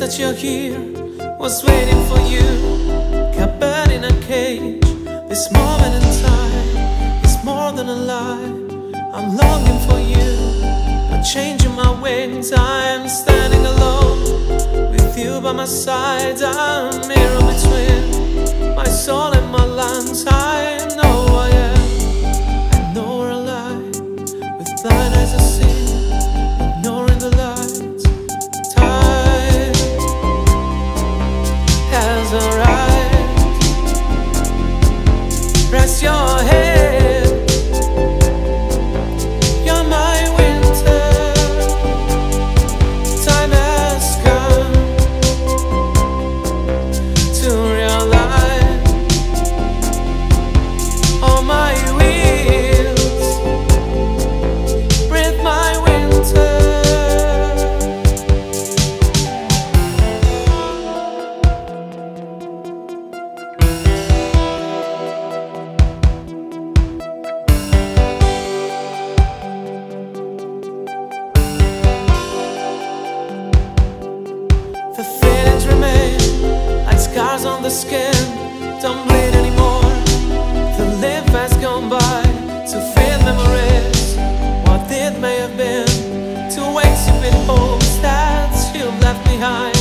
wish you're here, was waiting for you. Kept bird in a cage. This moment in time is more than a lie. I'm longing for you, but changing my wings. I'm standing alone with you by my side. I'm mirror between my soul and my lungs. I the skin. Don't bleed anymore. The life has gone by to feel memories. What it may have been to wake stupid hopes that you've left behind.